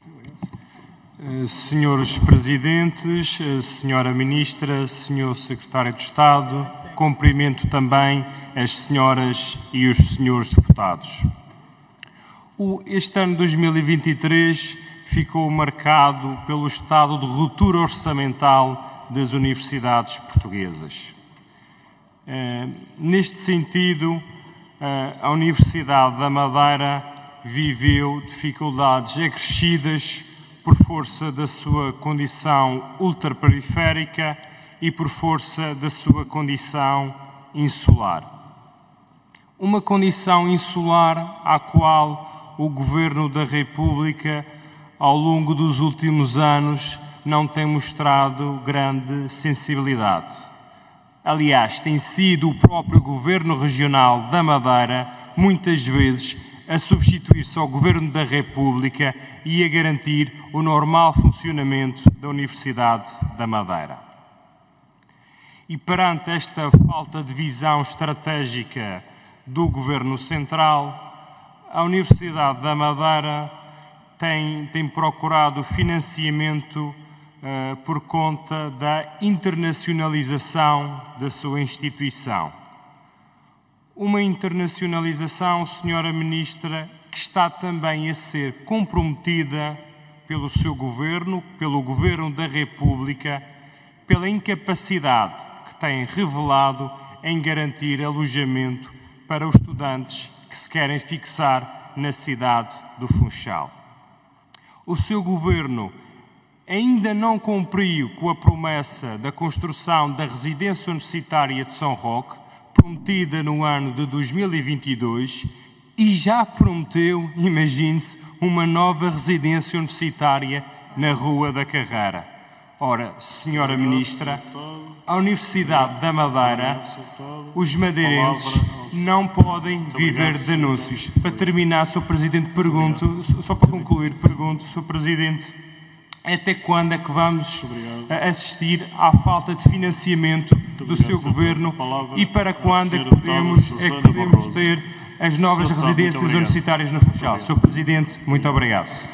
Eh, senhores Presidentes, eh, Senhora Ministra, Senhor Secretário de Estado, cumprimento também as senhoras e os senhores deputados. Este ano 2023 ficou marcado pelo estado de ruptura orçamental das universidades portuguesas. Eh, neste sentido, a Universidade da Madeira viveu dificuldades acrescidas por força da sua condição ultraperiférica e por força da sua condição insular. Uma condição insular à qual o Governo da República, ao longo dos últimos anos, não tem mostrado grande sensibilidade. Aliás, tem sido o próprio Governo Regional da Madeira, muitas vezes, a substituir-se ao Governo da República e a garantir o normal funcionamento da Universidade da Madeira. E perante esta falta de visão estratégica do Governo Central, a Universidade da Madeira tem, tem procurado financiamento uh, por conta da internacionalização da sua instituição uma internacionalização, Senhora Ministra, que está também a ser comprometida pelo seu governo, pelo governo da República, pela incapacidade que tem revelado em garantir alojamento para os estudantes que se querem fixar na cidade do Funchal. O seu governo ainda não cumpriu com a promessa da construção da residência universitária de São Roque, prometida no ano de 2022 e já prometeu, imagine-se, uma nova residência universitária na Rua da Carreira. Ora, Senhora Ministra, a Universidade da Madeira, os madeirenses não podem viver de anúncios. Para terminar, Sr. Presidente, pergunto, só para concluir, pergunto, Sr. Presidente, até quando é que vamos assistir à falta de financiamento do seu governo e para quando é que podemos, é que podemos ter as novas residências universitárias no Funchal. Sr. Presidente, muito obrigado.